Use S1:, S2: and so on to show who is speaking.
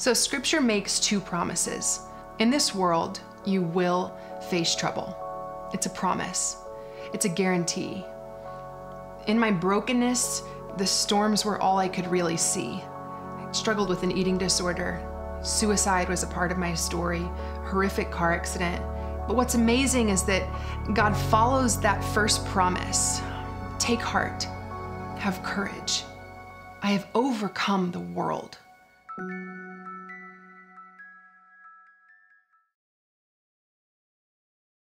S1: So, scripture makes two promises. In this world, you will face trouble. It's a promise, it's a guarantee. In my brokenness, the storms were all I could really see. I struggled with an eating disorder. Suicide was a part of my story, horrific car accident. But what's amazing is that God follows that first promise take heart, have courage. I have overcome the world.